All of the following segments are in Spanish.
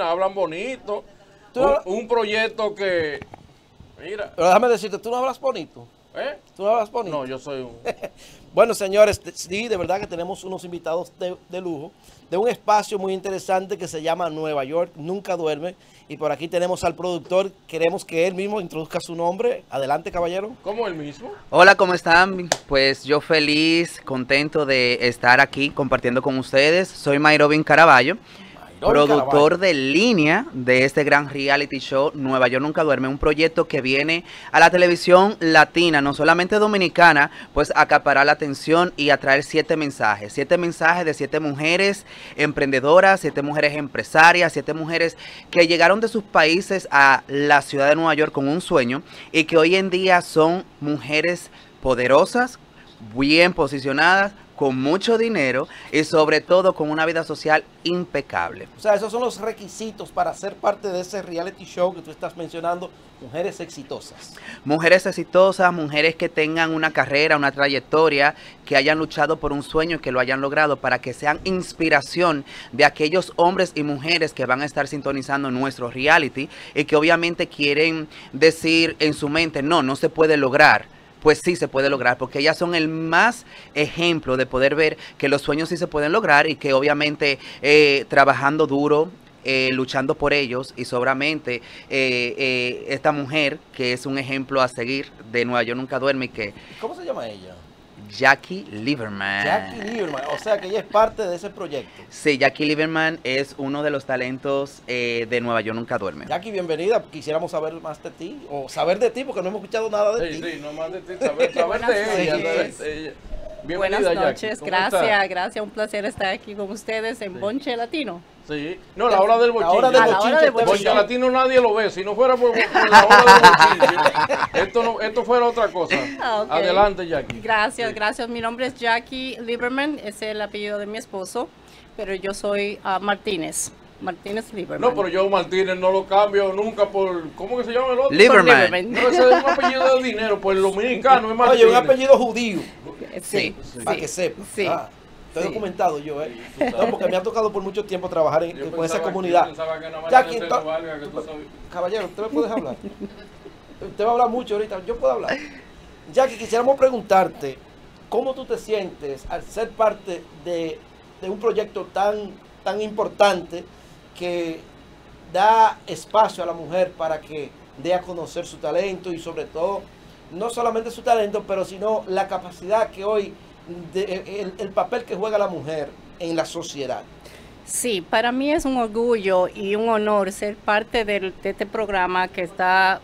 Hablan bonito. Un, proyecto que. Mira. Pero déjame decirte, tú no hablas bonito. ¿Eh? Tú no hablas bonito. No, yo soy un. Bueno, señores, sí, de verdad que tenemos unos invitados de, de lujo, de un espacio muy interesante que se llama Nueva York, Nunca Duerme. Y por aquí tenemos al productor, queremos que él mismo introduzca su nombre. Adelante, caballero. ¿Cómo el mismo? Hola, ¿cómo están? Pues yo feliz, contento de estar aquí compartiendo con ustedes. Soy Mayrovin Caraballo, productor Caraballo. de línea de este gran reality show Nueva York Nunca Duerme, un proyecto que viene a la televisión latina, no solamente dominicana, pues a acaparar la atención y a traer siete mensajes, siete mensajes de siete mujeres emprendedoras, siete mujeres empresarias, siete mujeres que llegaron de sus países a la ciudad de Nueva York con un sueño y que hoy en día son mujeres poderosas, bien posicionadas, con mucho dinero y sobre todo con una vida social impecable. O sea, esos son los requisitos para ser parte de ese reality show que tú estás mencionando, Mujeres Exitosas. Mujeres exitosas, mujeres que tengan una carrera, una trayectoria, que hayan luchado por un sueño y que lo hayan logrado para que sean inspiración de aquellos hombres y mujeres que van a estar sintonizando nuestro reality y que obviamente quieren decir en su mente, no, no se puede lograr. Pues sí se puede lograr, porque ellas son el más ejemplo de poder ver que los sueños sí se pueden lograr y que obviamente eh, trabajando duro, eh, luchando por ellos y sobramente eh, eh, esta mujer que es un ejemplo a seguir de Nueva York Nunca Duerme y que ¿Cómo se llama ella? Jackie Lieberman. Jackie Lieberman. O sea, que ella es parte de ese proyecto. Sí, Jackie Lieberman es uno de los talentos eh, de Nueva York Nunca Duerme. Jackie, bienvenida. Quisiéramos saber más de ti, o saber de ti, porque no hemos escuchado nada de Sí, ti. sí, no más de ti, saber, de ella. noches. saber de ella. Bienvenida, Buenas noches, ¿Cómo gracias, gracias, un placer estar aquí con ustedes en Sí. Bonche Latino. Sí. No, la hora del La bochinche. hora del A la hora bochinche. del este bochinche. Latino nadie lo ve. Si no fuera por, por la hora del bochinche, esto, no, esto fuera otra cosa. Ah. Adelante, Jackie. Gracias, Sí. gracias. Mi nombre es Jackie Lieberman, es el apellido de mi esposo, pero yo soy ah, Martínez, Martínez Lieberman. No, pero yo Martínez no lo cambio nunca por. ¿Cómo que se llama el otro? Por Lieberman. Lieberman. No, ese es un apellido de dinero, pues el dominicano es Martínez. Oye, un apellido judío, Sí, Sí. para sí, que sepas. sí. Ah, estoy Sí. documentado yo, ¿eh? No, porque me ha tocado por mucho tiempo trabajar en- con esa comunidad. Jackie, no. Caballero, ¿usted me puede hablar? Usted va a hablar mucho ahorita, yo puedo hablar. Jackie, quisiéramos preguntarte, ¿cómo tú te sientes al ser parte de, de un proyecto tan, tan importante que da espacio a la mujer para que dé a conocer su talento y sobre todo, no solamente su talento, pero sino la capacidad que hoy, de- el, el papel que juega la mujer en la sociedad? Sí, para mí es un orgullo y un honor ser parte de este programa que está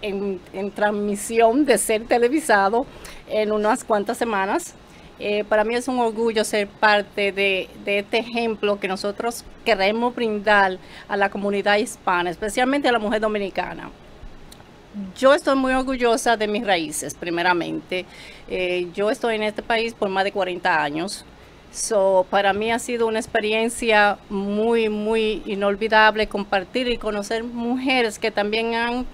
en, en transmisión de ser televisado en unas cuantas semanas. Eh, para mí es un orgullo ser parte de, de este ejemplo que nosotros queremos brindar a la comunidad hispana, especialmente a la mujer dominicana. Yo estoy muy orgullosa de mis raíces, primeramente. Eh, yo estoy en este país por más de 40 años. So, para mí ha sido una experiencia muy, muy inolvidable compartir y conocer mujeres que también han,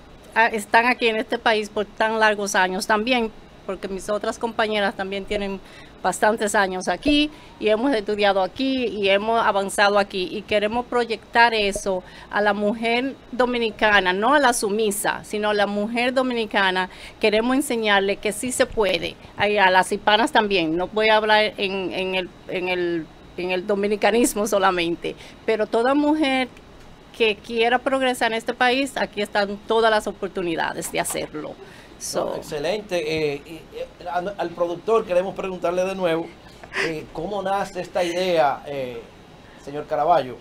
están aquí en este país por tan largos años también, porque mis otras compañeras también tienen bastantes años aquí y hemos estudiado aquí y hemos avanzado aquí y queremos proyectar eso a la mujer dominicana, no a la sumisa, sino a la mujer dominicana. Queremos enseñarle que sí se puede, a las hispanas también, no voy a hablar en, en el, en, el, en el dominicanismo solamente, pero toda mujer que quiera progresar en este país, aquí están todas las oportunidades de hacerlo. So, No, excelente. Eh, y, eh, al, al productor queremos preguntarle de nuevo eh, cómo nace esta idea, eh, señor Caraballo.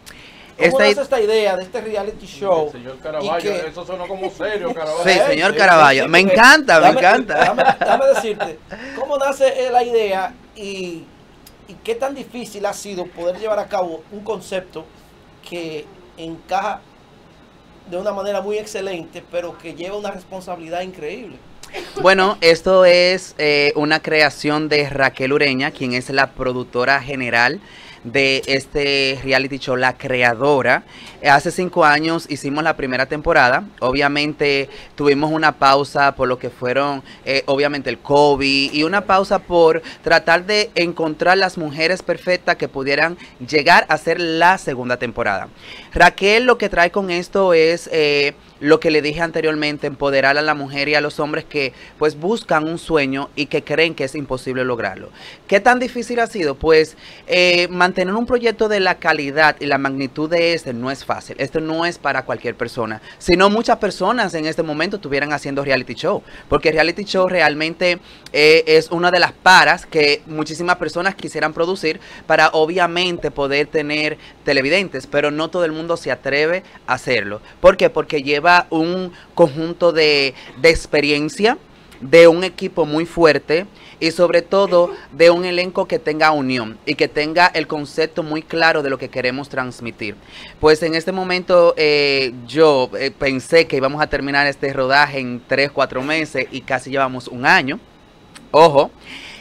¿Cómo Esta nace esta idea de este reality show? Señor Caraballo, que- eso suena como serio, Caraballo. Sí, señor Caraballo. Me encanta, me encanta. Déjame, déjame decirte, ¿cómo nace la idea y, y qué tan difícil ha sido poder llevar a cabo un concepto que encaja de una manera muy excelente, pero que lleva una responsabilidad increíble? Bueno, esto es eh, una creación de Raquel Ureña, quien es la productora general de este reality show, la creadora. Hace cinco años hicimos la primera temporada. Obviamente tuvimos una pausa por lo que fueron, eh, obviamente, el COVID y una pausa por tratar de encontrar las mujeres perfectas que pudieran llegar a ser la segunda temporada. Raquel lo que trae con esto es... Eh, lo que le dije anteriormente, empoderar a la mujer y a los hombres que pues buscan un sueño y que creen que es imposible lograrlo. ¿Qué tan difícil ha sido? Pues eh, mantener un proyecto de la calidad y la magnitud de este no es fácil. Esto no es para cualquier persona, sino muchas personas en este momento estuvieran haciendo reality show, porque reality show realmente eh, es una de las paras que muchísimas personas quisieran producir para obviamente poder tener televidentes, pero no todo el mundo se atreve a hacerlo. ¿Por qué? Porque lleva un conjunto de, de experiencia, de un equipo muy fuerte y sobre todo de un elenco que tenga unión y que tenga el concepto muy claro de lo que queremos transmitir. Pues en este momento eh, yo eh, pensé que íbamos a terminar este rodaje en 3, 4 meses y casi llevamos un año. Ojo.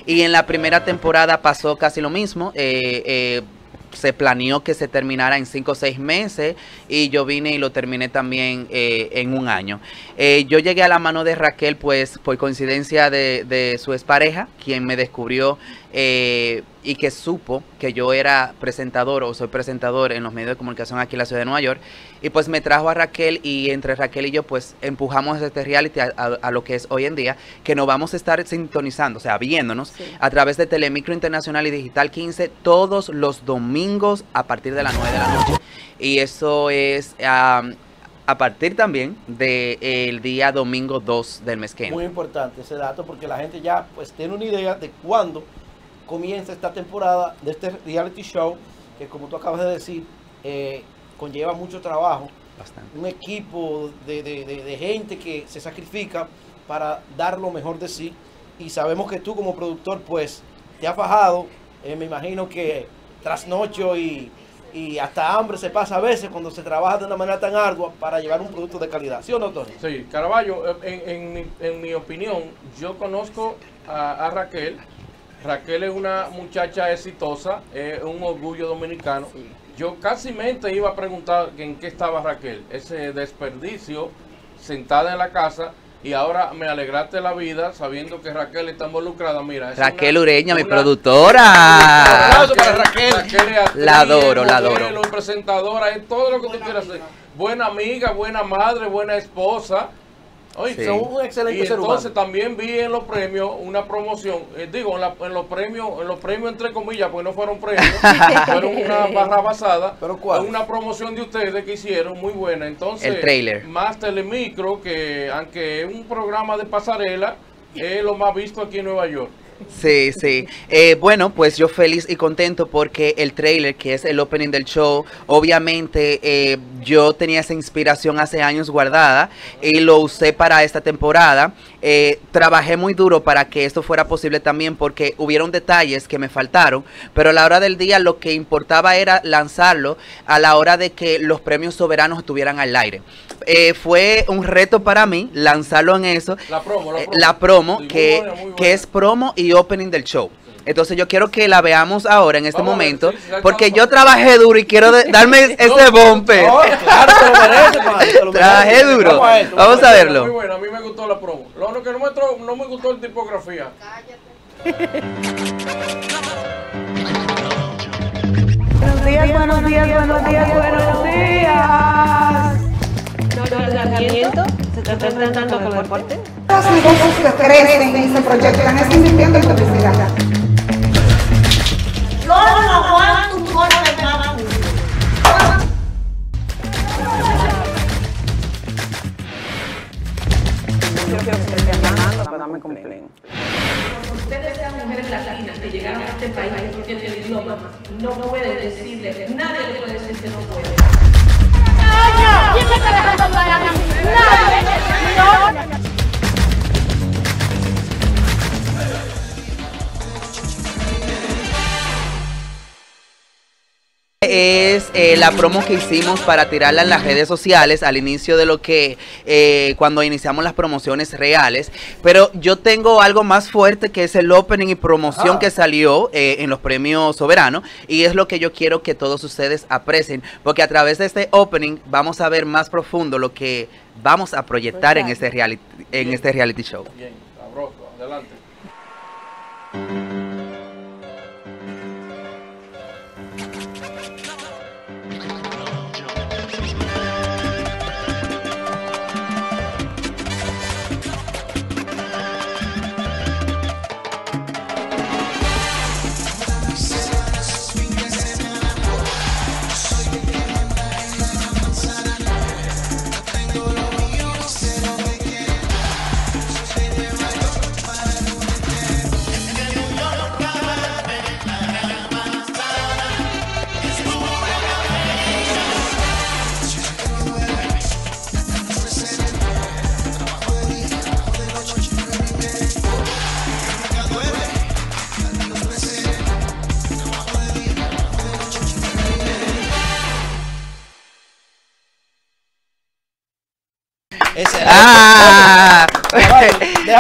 Y en la primera temporada pasó casi lo mismo. Eh, se planeó que se terminara en cinco o seis meses y yo vine y lo terminé también eh, en un año. Eh, yo llegué a la mano de Raquel pues por coincidencia de, de su expareja, quien me descubrió eh, y que supo que yo era presentador o soy presentador en los medios de comunicación aquí en la ciudad de Nueva York. Y pues me trajo a Raquel y entre Raquel y yo pues empujamos este reality a, lo que es hoy en día, que nos vamos a estar sintonizando, o sea, viéndonos a través de Telemicro Internacional y Digital 15 todos los domingos a partir de las 9 de la noche. Y eso es... a partir también del día domingo 2 del mes que Muy importante ese dato porque la gente ya pues tiene una idea de cuándo comienza esta temporada de este reality show que como tú acabas de decir, eh, conlleva mucho trabajo. Un equipo de, gente que se sacrifica para dar lo mejor de sí. Y sabemos que tú como productor pues te has fajado. Eh, me imagino que trasnocho y, y hasta hambre se pasa a veces cuando se trabaja de una manera tan ardua para llevar un producto de calidad. ¿Sí o no, Tony? Sí, Caraballo, en, en, mi, opinión, yo conozco a Raquel Raquel es una muchacha exitosa, es un orgullo dominicano. Yo casi mente iba a preguntar en qué estaba Raquel, ese desperdicio sentada en la casa y ahora me alegraste la vida sabiendo que Raquel está involucrada. Mira, Raquel Ureña, mi productora. Raquel, la adoro, la adoro. presentadora, es todo lo que tú quieras hacer. Buena amiga, buena madre, buena esposa. Oye, son un excelente y entonces también vi en los premios una promoción, eh, digo, en, los premios, en los premios entre comillas, porque no fueron premios, fueron una barra basada, ¿Pero cuál? una promoción de ustedes que hicieron muy buena. Entonces, el trailer. Más Telemicro, que aunque es un programa de pasarela, es lo más visto aquí en Nueva York. Sí, sí. Eh, bueno, pues yo feliz y contento porque el trailer, que es el opening del show, obviamente eh, yo tenía esa inspiración hace años guardada y lo usé para esta temporada. Eh, trabajé muy duro para que esto fuera posible también porque hubieron detalles que me faltaron, pero a la hora del día lo que importaba era lanzarlo a la hora de que los premios soberanos estuvieran al aire. Fue un reto para mí lanzarlo en eso. La promo, la promo, que, que es promo y opening del show. Entonces yo quiero que la veamos ahora en este momento, porque yo trabajé duro y quiero darme ese bombe. Trabajé duro. Vamos a, verlo. Muy bueno, a mí me gustó la promo. Lo único que no me, no me gustó la tipografía. buenos días, buenos días, buenos días, buenos días. ¿Se está enfrentando con el deporte? Los negocios crecen en proyecto están invirtiendo en publicidad. Yo no aguanto un más Yo quiero que estén ganando para darme cumplen. Ustedes sean mujeres latinas que llegaron a este país el idioma no puede decirle, nadie le puede decir que no puede. ¿Quién eh, la promo que hicimos para tirarla en las redes sociales al inicio de lo que eh, cuando iniciamos las promociones reales. Pero yo tengo algo más fuerte que es el opening y promoción Ah. que salió eh, en los premios soberanos y es lo que yo quiero que todos ustedes aprecien porque a través de este opening vamos a ver más profundo lo que vamos a proyectar en este reality, en este reality show. Bien, sabroso, adelante.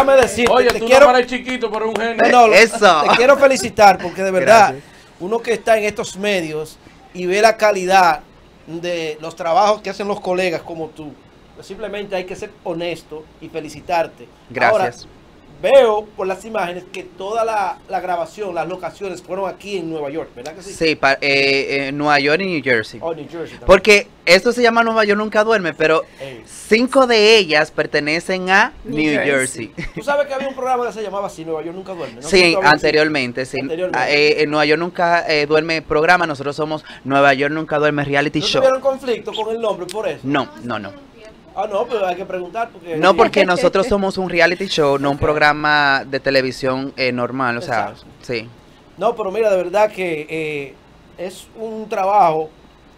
Déjame decirte, Oye, te tú quiero, no chiquito, pero un genio. No, no, Eso. Te quiero felicitar porque de verdad, Gracias. uno que está en estos medios y ve la calidad de los trabajos que hacen los colegas como tú, pues simplemente hay que ser honesto y felicitarte. Gracias. Ahora, veo por las imágenes que toda la, la grabación, las locaciones fueron aquí en Nueva York, ¿verdad que sí? Sí, pa- eh, eh, Nueva York y New Jersey. Oh, New Jersey también. Porque esto se llama Nueva York Nunca Duerme, pero cinco de ellas pertenecen a New New, Jersey. Jersey. Tú sabes que había un programa que se llamaba así, Nueva York Nunca Duerme, ¿no? Sí, anteriormente, sí. Anteriormente. Ah, eh, en Nueva York Nunca eh, Duerme programa, nosotros somos Nueva York Nunca Duerme Reality ¿No Show. tuvieron conflicto con el nombre por eso? No, no, no. Ah, no, pero hay que preguntar porque... No porque nosotros somos un reality show, no un programa de televisión eh, normal, o sea, Exacto. sí. No, pero mira, de verdad que eh, es un trabajo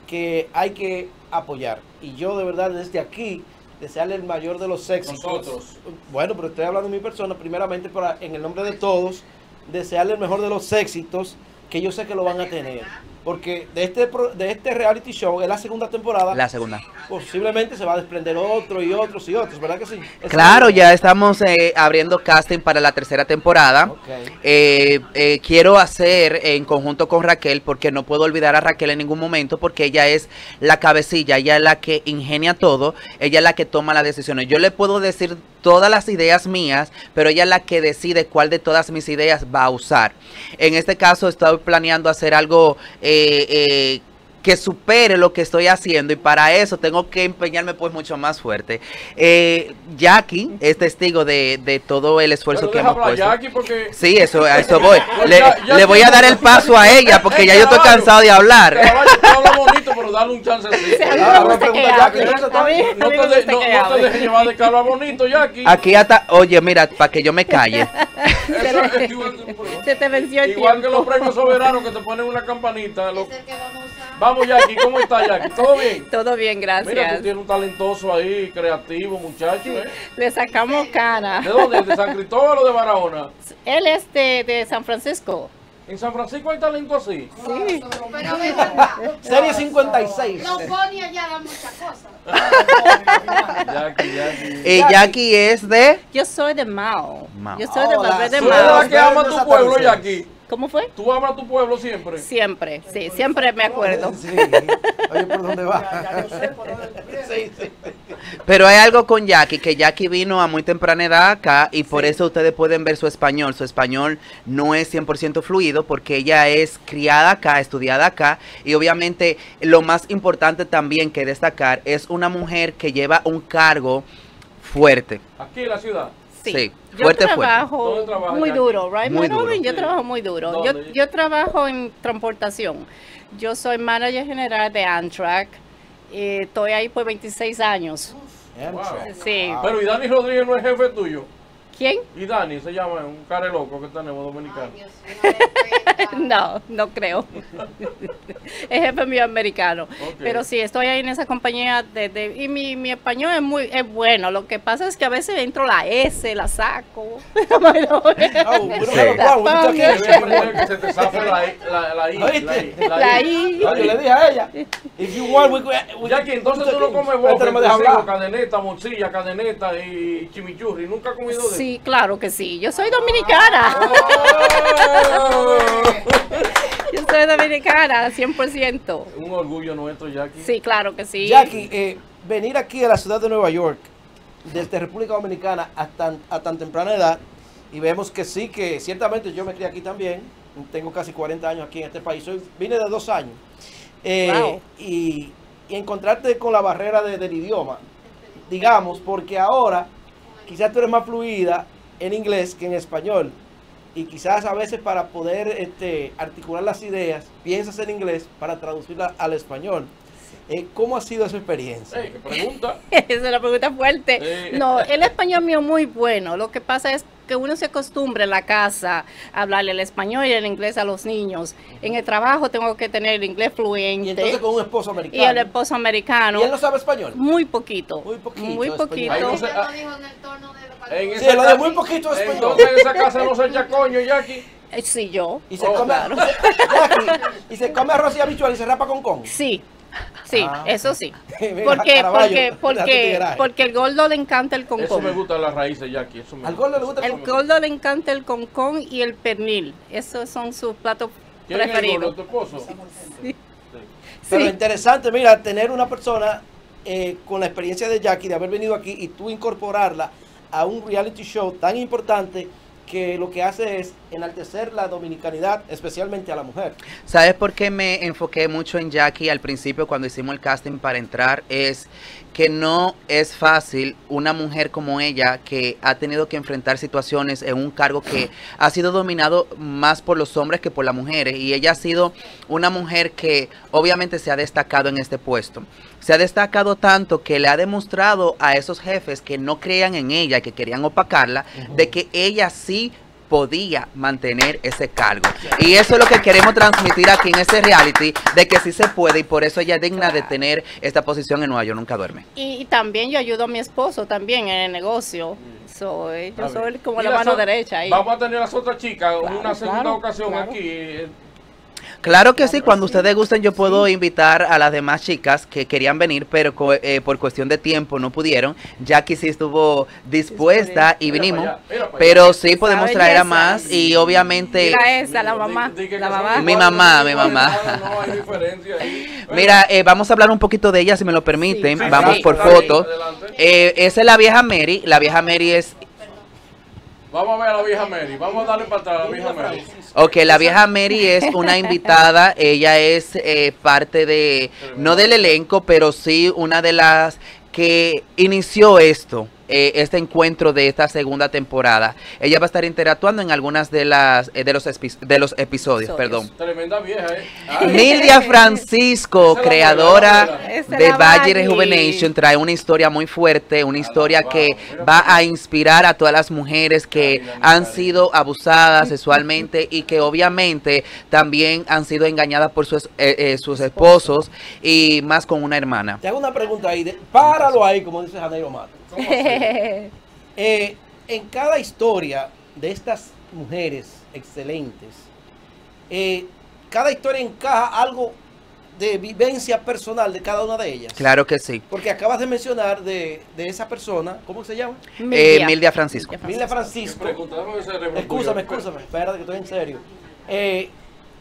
que hay que apoyar. Y yo de verdad desde aquí desearle el mayor de los éxitos. Nosotros. Bueno, pero estoy hablando de mi persona, primeramente para, en el nombre de todos, desearle el mejor de los éxitos que yo sé que lo van a tener. Porque de este, de este reality show, es la segunda temporada, La segunda. posiblemente se va a desprender otro y otros y otros, ¿verdad que sí? Claro, ya estamos eh, abriendo casting para la tercera temporada. Eh, eh, quiero hacer en conjunto con Raquel, porque no puedo olvidar a Raquel en ningún momento, porque ella es la cabecilla, ella es la que ingenia todo, ella es la que toma las decisiones. Yo le puedo decir todas las ideas mías, pero ella es la que decide cuál de todas mis ideas va a usar. En este caso estoy planeando hacer algo eh, eh, que supere lo que estoy haciendo y para eso tengo que empeñarme pues mucho más fuerte. Eh, Jackie es testigo de, de todo el esfuerzo Pero que hemos puesto. Jackie porque... Sí, eso, a eso voy. Le, ya- ya le voy a dar el paso a ella porque ya yo estoy cansado de hablar. Bonito, pero dale un chance. No te, dejes llevar de que habla bonito, Jackie. Aquí hasta, oye, mira, para que yo me calle. Se te venció el igual que los premios soberanos que te ponen una campanita. lo- Jackie, ¿cómo está, Jackie? ¿Todo bien? Todo bien, Mira, tú gracias. tienes un talentoso ahí, creativo, muchacho. ¿eh? Le sacamos cara. ¿De dónde? ¿De San Cristóbal o de Barahona? Él es de, de San Francisco. ¿En San Francisco hay talento así? Sí. Pero de verdad, Serie 56. los poni allá dan muchas cosas. Jackie, Jackie. Y Jackie es de... Yo soy de Mao. Mao. Yo soy de Valverde ¿Tú eres Mao. la que ama tu pueblo, Jackie? ¿Cómo fue? ¿Tú amas tu pueblo siempre? Siempre, sí, siempre me acuerdo. Sí. Oye, ¿por dónde va? Sí, sí. Pero hay algo con Jackie, que Jackie vino a muy temprana edad acá y por eso ustedes pueden ver su español. Su español no es 100% fluido porque ella es criada acá, estudiada acá y obviamente lo más importante también que destacar es una mujer que lleva un cargo fuerte. Aquí en la ciudad. Sí, yo fuerte, fuerte. trabajo ¿Dónde trabajas, muy duro, right, Muy duro. Yo Sí. trabajo muy duro. Yo, yo trabajo en transportación. Yo soy manager general de Amtrak. Eh, estoy ahí por 26 años. Sí. Pero ¿y Dani Rodríguez no es jefe tuyo? ¿Quién? Y Dani se llama, un care loco que tenemos dominicano. Dios mío, respeta. No, no creo. es jefe mío americano. Pero sí, estoy ahí en esa compañía de, de- y mi, mi español es muy es bueno. Lo que pasa es que a veveces entro la S, la saco. La, I- la, la I, la I, ¿Oíste? La I. Yo le dije a ella, if you want, we, we, Jackie, entonces tú no comes boca, cadeneta, morcilla, cadeneta y chimichurri. ¿Nunca has comido de eso? Sí, claro que sí. Yo soy dominicana. Oh. Yo soy dominicana, 100%. Un orgullo nuestro, Jackie. Sí, claro que sí. Jackie, eh, venir aquí a la ciudad de Nueva York, desde República Dominicana a tan, a tan temprana edad, y vemos que sí, que ciertamente yo me crié aquí también, tengo casi 40 años aquí en este país, soy, vine de dos años, Eh, Wow. y, y encontrarte con la barrera de- del idioma, digamos, porque ahora quizás tú eres más fluida en inglés que en español. Y quizás a veces para poder este, articular las ideas, piensas en inglés para traducirlas al español. Eh, ¿Cómo ha sido esa experiencia? Ey, ¿qué pregunta? Esa es una pregunta fuerte. No, el español mío muy bueno. Lo que pasa es que uno se acostumbra en la casa a hablarle el español y el inglés a los niños. En el trabajo tengo que tener el inglés fluente. Y entonces con un esposo y americano. el esposo americano. ¿Y él no sabe español? Muy poquito. Muy poquito Muy poquito. Ahí no en Sí, lo de muy poquito español. Entonces en esa casa no se echa coño, Jackie. Eh, Sí, yo. Y se, Oh, come, claro. Jackie, y se come arroz y habichuela y se rapa con con. Sí. Sí, Ah. eso sí. Mira, Porque, porque, porque, porque el gordo le encanta el Eso me concón. gusta las raíces, Jackie. Eso me Al gordo le gusta el El gordo le encanta el concón y el pernil. Esos son sus platos ¿Quién es el gordo, preferidos. tu esposo? Pero Sí. interesante, mira, tener una persona eh, con la experiencia de Jackie, de haber venido aquí y tú incorporarla a un reality show tan importante que lo que hace es enaltecer la dominicanidad, especialmente a la mujer. ¿Sabes por qué me enfoqué mucho en Jackie al principio cuando hicimos el casting para entrar? Es que no es fácil una mujer como ella que ha tenido que enfrentar situaciones en un cargo que ha sido dominado más por los hombres que por las mujeres. Y ella ha sido una mujer que obviamente se ha destacado en este puesto. Se ha destacado tanto que le ha demostrado a esos jefes que no creían en ella, que querían opacarla, de que ella sí podía mantener ese cargo. Y eso es lo que queremos transmitir aquí en este reality, de que sí se puede y por eso ella es digna de tener esta posición en Nueva York, nunca duerme. Y, y también yo ayudo a mi esposo también en el negocio. Soy, yo Está soy como la mano derecha ahí. Vamos a tener las otras chicas en Claro, una segunda claro, ocasión claro. aquí. Claro que sí, cuando ustedes gusten yo puedo invitar a las demás chicas que querían venir, pero co- eh, por cuestión de tiempo no pudieron. Jackie sí estuvo dispuesta y vinimos, pero sí podemos traer a más y obviamente... Mira esa, la mamá. La mamá. Mi mamá, mi mamá. No, no hay diferencia ahí. Mira, eh, vamos a hablar un poquito de ella, si me lo permiten. Sí, sí, vamos sí. por foto. Eh, esa es la vieja Mary. La vieja Mary es Vamos a ver a la vieja Mary. Vamos a darle para atrás a la vieja Mary. Ok, la vieja Mary es una invitada, ella es eh, parte de, no del elenco, pero sí una de las que inició esto, eh, este encuentro de esta segunda temporada. Ella va a estar interactuando en algunas de las eh, de los de los episodios, perdón. Tremenda vieja, ¿eh? Ay, Mildia Francisco, creadora de Valle. Rejuvenation, trae una historia muy fuerte, una historia wow, que va a inspirar a todas las mujeres que Ay, han sido abusadas sexualmente y que obviamente también han sido engañadas por sus, eh, eh, sus esposos y más con una hermana. Te hago una pregunta ahí, de- páralo ahí, como dice Janeiro Mato. Eh, en cada historia de estas mujeres excelentes, eh, cada historia encaja algo de vivencia personal de cada una de ellas. Claro que sí. Porque acabas de mencionar de, de esa persona, ¿cómo se llama? Eh, Mildia Francisco. Milda ¿Qué Francisco. cerebro Escúchame, escúchame, espérate que estoy en serio. Eh,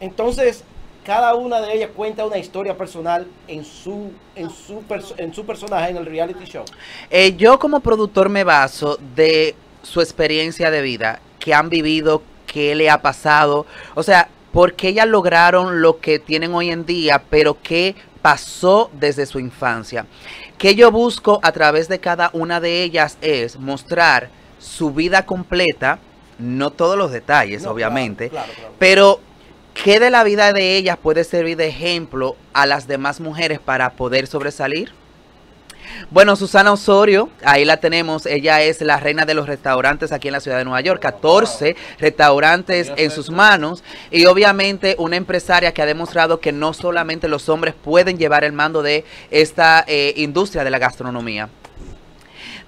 entonces, cada una de ellas cuenta una historia personal en su, en su, en su personaje en el reality show. Eh, yo como productor me baso de su experiencia de vida, que han vivido, qué le ha pasado, o sea, por qué ellas lograron lo que tienen hoy en día, pero qué pasó desde su infancia. Que yo busco a través de cada una de ellas es mostrar su vida completa, no todos los detalles, No, obviamente, claro, claro, claro. pero ¿qué de la vida de ellas puede servir de ejemplo a las demás mujeres para poder sobresalir? Bueno, Susana Osorio, ahí la tenemos. Ella es la reina de los restaurantes aquí en la ciudad de Nueva York. 14 restaurantes en sus manos. Y obviamente una empresaria que ha demostrado que no solamente los hombres pueden llevar el mando de esta eh, industria de la gastronomía.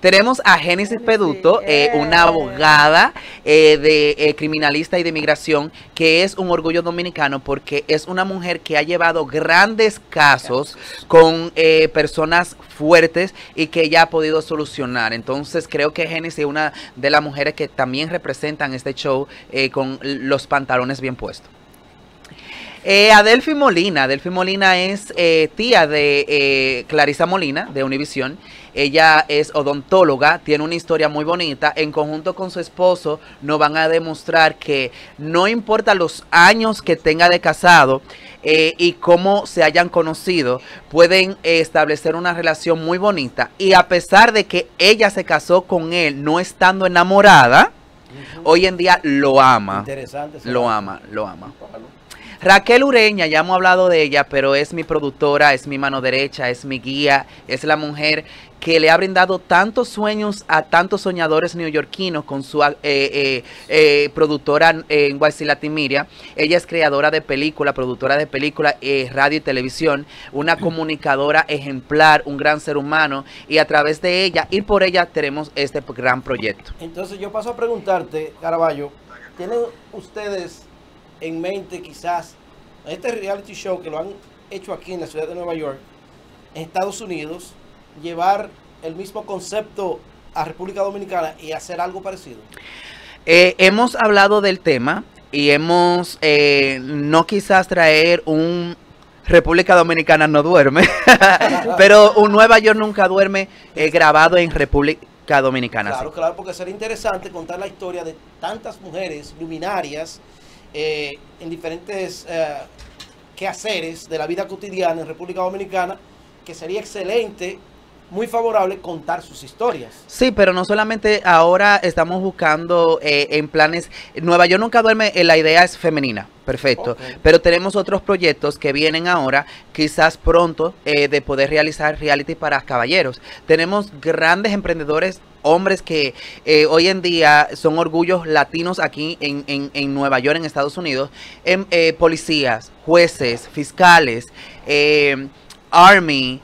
Tenemos a Génesis Peduto, eh, una abogada eh, de eh, criminalista y de inmigración, que es un orgullo dominicano porque es una mujer que ha llevado grandes casos con eh, personas fuertes y que ella ha podido solucionar. Entonces creo que Génesis es una de las mujeres que también representan este show eh, con los pantalones bien puestos. Eh, Adelphi Molina. Adelphi Molina es eh, tía de eh, Clarisa Molina, de Univisión. Ella es odontóloga, tiene una historia muy bonita. En conjunto con su esposo, nos van a demostrar que no importa los años que tenga de casado eh, y cómo se hayan conocido, pueden eh, establecer una relación muy bonita. Y a pesar de que ella se casó con él no estando enamorada, hoy en día lo ama. Interesante. Lo ama, lo ama. Raquel Ureña, ya hemos hablado de ella, pero es mi productora, es mi mano derecha, es mi guía, es la mujer que le ha brindado tantos sueños a tantos soñadores neoyorquinos con su eh, eh, eh, productora en Media. Ella es creadora de película, productora de película, eh, radio y televisión, una comunicadora ejemplar, un gran ser humano, y a través de ella y por ella tenemos este gran proyecto. Entonces yo paso a preguntarte, Caraballo, ¿tienen ustedes en mente quizás este reality show que lo han hecho aquí en la ciudad de Nueva York, en Estados Unidos, llevar el mismo concepto a República Dominicana y hacer algo parecido? Eh, hemos hablado del tema y hemos eh, no quizás traer un República Dominicana no duerme, pero un Nueva York nunca duerme eh, grabado en República Dominicana. Claro, sí. claro, porque sería interesante contar la historia de tantas mujeres luminarias eh, en diferentes eh, quehaceres de la vida cotidiana en República Dominicana, que sería excelente, muy favorable contar sus historias. Sí, pero no solamente ahora estamos buscando eh, en planes. Nueva York nunca duerme, eh, la idea es femenina, perfecto. Pero tenemos otros proyectos que vienen ahora, quizás pronto, eh, de poder realizar reality para caballeros. Tenemos grandes emprendedores, hombres que eh, hoy en día son orgullos latinos aquí en, en- en Nueva York, en Estados Unidos. Em, eh, policías, jueces, fiscales, eh, army.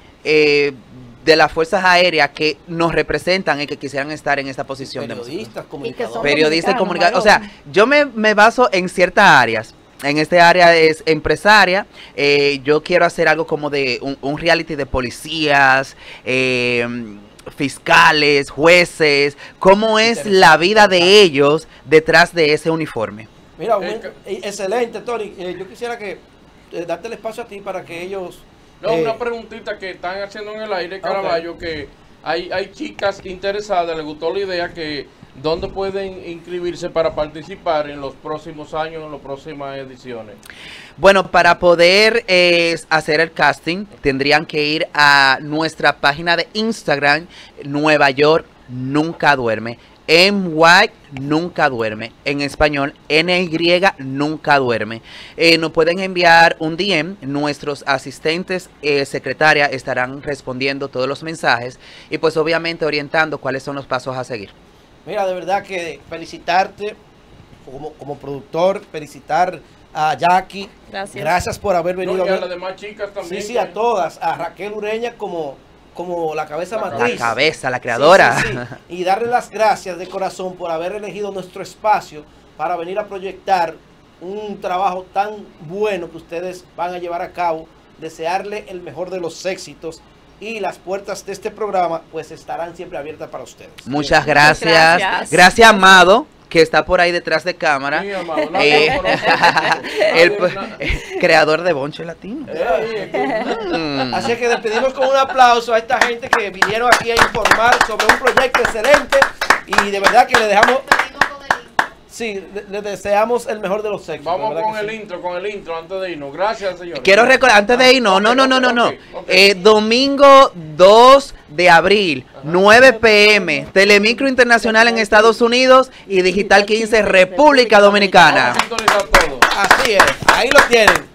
De las fuerzas aéreas que nos representan y que quisieran estar en esta posición de Periodistas, son comunicadores. periodista y dominicanos, comunicador. O sea, yo me, me baso en ciertas áreas. En este área es empresaria. eh, yo quiero hacer algo como de un, un reality de policías, eh, fiscales, jueces. ¿Cómo es la vida de ellos detrás de ese uniforme? Mira, un- Eh, eh, excelente, Tony. Eh, yo quisiera que eh, darte el espacio a ti para que ellos... No, eh, una preguntita que están haciendo en el aire, Caraballo, que hay, hay chicas interesadas, les gustó la idea que dónde pueden inscribirse para participar en los próximos años, en las próximas ediciones. Bueno, para poder eh, hacer el casting, tendrían que ir a nuestra página de Instagram, Nueva York Nunca Duerme. MY Nunca Duerme. En español, NY Nunca Duerme. Eh, nos pueden enviar un DM. Nuestros asistentes, eh, secretaria, estarán respondiendo todos los mensajes y pues obviamente orientando cuáles son los pasos a seguir. Mira, de verdad que felicitarte como, como productor, felicitar a Jackie. Gracias. Gracias por haber No, venido y a las demás chicas Sí, también. sí, que- a todas. A Raquel Ureña como, como la cabeza matriz. La cabeza, la creadora. Sí, sí, sí. Y darle las gracias de corazón por haber elegido nuestro espacio para venir a proyectar un trabajo tan bueno que ustedes van a llevar a cabo. Desearle el mejor de los éxitos y las puertas de este programa pues estarán siempre abiertas para ustedes. Muchas Muchas gracias. gracias. Gracias, Amado, que está por ahí detrás de cámara. Sí, amado, Eh, el creador de Bonche Latino. Eh, Mm. Así que despedimos con un aplauso a esta gente que vinieron aquí a informar sobre un proyecto excelente y de verdad que le dejamos, Despedimos con el intro. Sí, le, le deseamos el mejor de los éxitos. Vamos con el sí. intro, con el intro antes de irnos. Gracias, señor. Quiero recordar, antes de ir, no, no, no, no, no, no. Eh, domingo 2 de abril, 9 pm, Telemicro Internacional en Estados Unidos y Digital 15, República Dominicana. Vamos a sintonizar todo. Así es, ahí lo tienen.